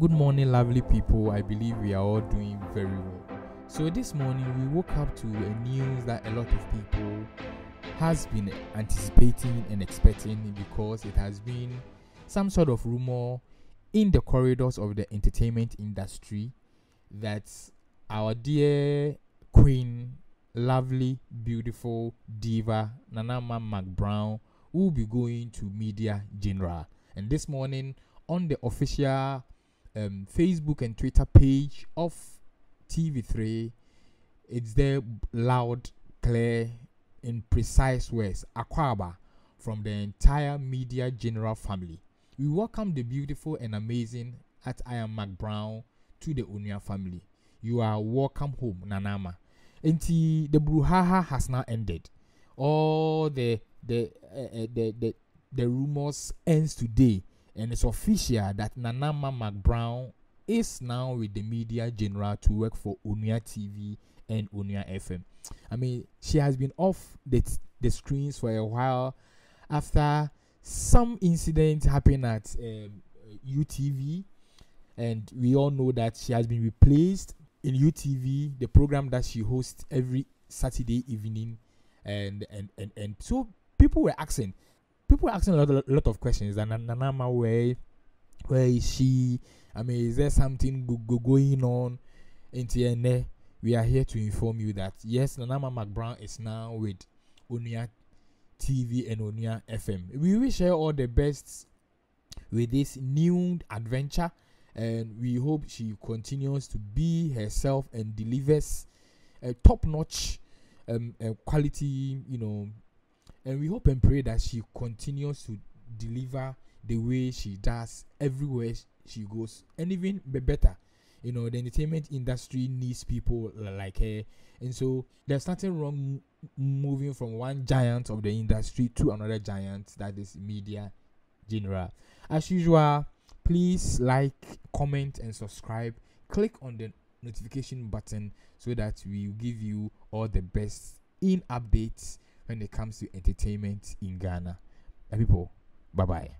Good morning, lovely people. I believe we are all doing very well. So this morning we woke up to a news that a lot of people has been anticipating and expecting because it has been some sort of rumor in the corridors of the entertainment industry that our dear queen, lovely, beautiful diva Nana Ama McBrown will be going to media general. And this morning on the official um, Facebook and Twitter page of TV3, it's there loud, clear, in precise words, Akwaba from the entire media general family. We welcome the beautiful and amazing at I am McBrown to the Onua family. You are welcome home, Nana Ama. Until the brouhaha has now ended. All the the uh, the, the the rumors ends today, and it's official that Nana Ama McBrown is now with the media general to work for Onua TV and Onua FM. I mean, she has been off the t- the screens for a while after some incident happened at um, UTV, and we all know that she has been replaced in UTV, the program that she hosts every Saturday evening, and and and and so people were asking, people were asking a lot, a lot of questions. And Nana Ama, where where is she? I mean, is there something go, go going on? In TNA? we are here to inform you that yes, Nana Ama McBrown is now with Onua TV and Onua FM. We wish her all the best with this new adventure, and we hope she continues to be herself and delivers a top-notch um, quality, you know. And we hope and pray that she continues to deliver the way she does everywhere she goes, and even better. You know, the entertainment industry needs people like her, and so there's nothing wrong moving from one giant of the industry to another giant that is media general. As usual, please like, comment, and subscribe. Click on the notification button so that we give you all the best in updates when it comes to entertainment in Ghana. And people, bye bye.